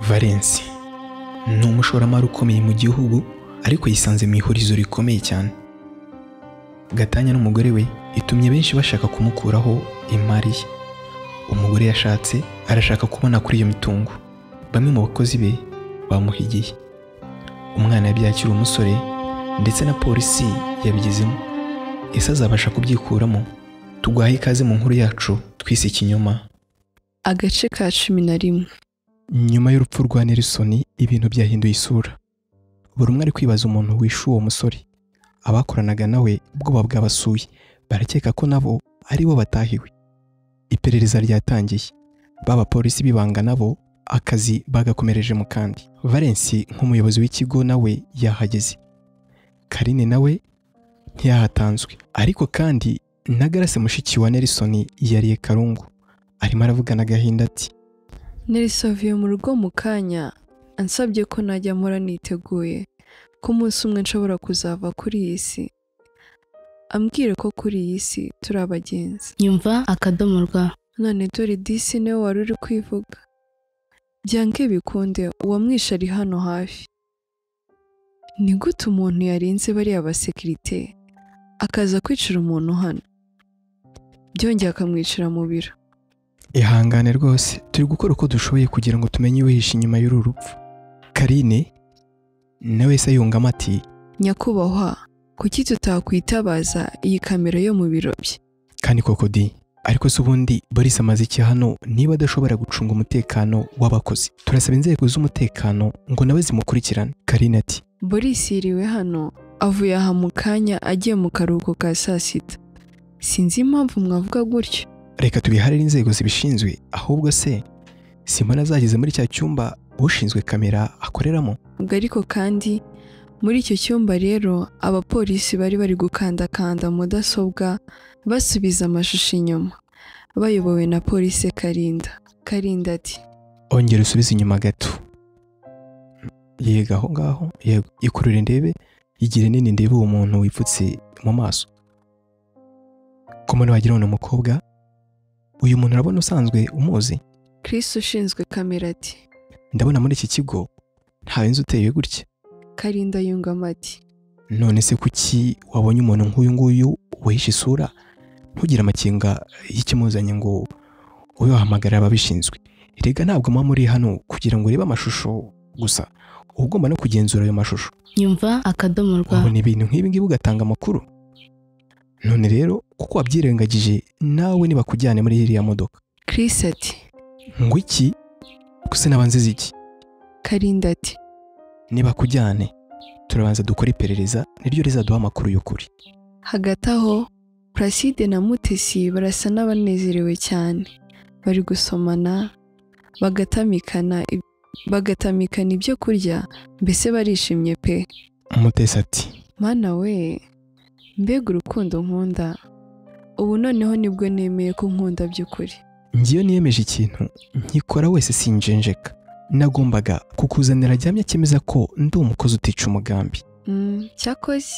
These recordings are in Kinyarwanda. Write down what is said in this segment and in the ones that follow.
Valence ni umushoramari ukomeye mu gihugu ariko yisanze mu ihurizo rikomeye cyane. Gatanya n'umugore we itumye benshi bashaka kumukuraho imari ye. Umugore yashatse arashaka kubona kuri iyo mitungo. Bamwe mu bakozi be bamuhigiye. Umwana yabyaye akiri umusore ndetse na polisi yabigezemo ese azabasha kubyikuramo? Tugwahe ikaze mu nkuru yacu twise ikinyoma agace ka cumi na rimwe. Nyuma y'urupfu rwa Nelson ibintu byahinduye isura. Buri umwe ari kwibaza umuntu wishe uwo musore. Abakoranaga nawe ubwoba bwabasuye. Barakeka ko nabo ari bo batahiwe. Iperereza ryatangiye. Baba polisi bibanga nabo akazi bagakomereje mu kandi. Valence nk'umuyobozi w'ikigo nawe yahageze. Karine nawe ntiyahatanzwe. Ariko kandi na Grace mushiki wa Nelson yariye Karungu. Arimo aravugana agahinda ati Nelson avuye mu rugo mu kanya ansabye ko najya mpora niteguye ko umunsi umwe nshobora kuzava kuri iyi si. Ambwire ko kuri iyi si turi abagenzi. Nyumva akadomo rwa none dore disi ni we wari uri kwivuga. Byange bikunde uwamwishe ari hano hafi. Ni gute umuntu yarinze bariya basekirite? Akaza kwicira umuntu hano. Byongeye akamwicira mu biro. Ihangane rwose. Turi gukora uko dushoboye kugira ngo tumenye uwihishe inyuma y'uru rupfu. Karine nawe se yungamo ati nyakubahwa kuki tutakwitabaza iyi kamera yo mu biro bye? Kandi koko di ariko se ubundi Boris amaze iki hano niba adashobora gucunga umutekano w'abakozi. Turasaba inzego z'umutekano ngo nawe zimukurikirane. Karine ati Boris yiriwe hano avuye aha mu kanya agiye mu karuhuko ka saa sita. Sinzi impamvu mwavuga gutyo. Reka tubiharire inzego zibishinzwe ahubwo se simbona zageze muri cya cyumba ushinzwe kamera akoreramo? Ubwo ariko kandi muri icyo cyumba rero abapolisi bari bari gukandakanda mudasobwa basubiza amashusho inyuma bayobowe na polisi Karinda Karinda ati ongera usubize inyuma gato. Yega aho ngaho yego. Ikurure ndebe igire nini ndebe uwo muntu wipfutse mu maso. Mbona wagira ngo ni umukobwa uyu muntu urabona usanzwe umuzi? Chris ushinzwe kamera ati ndabona muri iki kigo ntawe nzi uteye gutya. Karinda yungamo ati none se kuki wabonye umuntu nk'uyu nguyu wihishe isura? Ntugire amakenga y'ikimuzanye ngo ube wahamagara ababishinzwe. Rega ntabwo muba muri hano kugira ngo urebe amashusho gusa. Uba ugomba no kugenzura ayo mashusho. Nyumva akadomo rwa wabona ibintu nk'ibi ngibi ugatanga amakuru. None rero kuko wabyirengagije nawe nibakujyane muri iriya modoka. Chris ati ngo iki? Gusa nabanziza iki? Karinda ati nibakujyane. Turabanza dukora iperereza niryo rizaduha amakuru y'ukuri. Hagati aho Placide na Mutesi barasa n'abanezerewe cyane. Bari gusomana bagatamikana bagatamikana ibyo kurya mbese barishimye pe. Umutesi ati mana we. Mbega urukundo nkunda. Ubu noneho ni bwo nemeye ko nkunda by'ukuri. Ngiyo niyemeje ikintu nkikora wese sinjenjeka. Nagombaga kukuzanira gihamya cyemeza ko ndi umukozi utica umugambi. Mm, cyakoze.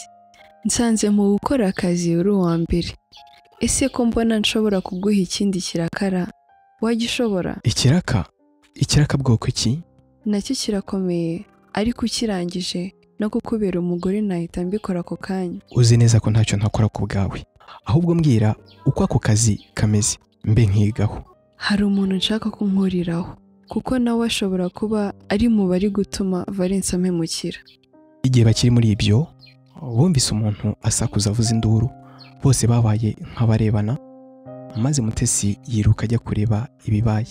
Nsanze mu gukora akazi uri uwa mbere. Ese ko mbona nshobora kuguha ikindi kirakara? Wajya ushobora. Ikiraka? Ikiraka bwoko iki na cyo kirakomeye. Ariko ukirangije no kukubera umugore nahita mbikora ako kanya. Uzi neza ko ntacyo ntakora ku bwawe. Ahubwo mbwira uko ako kazi kameze. Mbe nkigaho. Hari umuntu nshaka ko nkuriraho kuko nawe ashobora kuba ari mu bari gutuma Valence ampemukira. Igihe bakiri muri ibyo bumvise umuntu asakuza avuza induru. Bose babaye nk'abarebana maze mutesi yiruka ajya kureba ibibaye.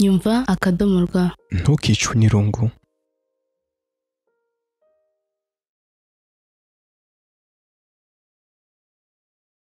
Nyumva akadomo rwa ntukicwe n'irungu.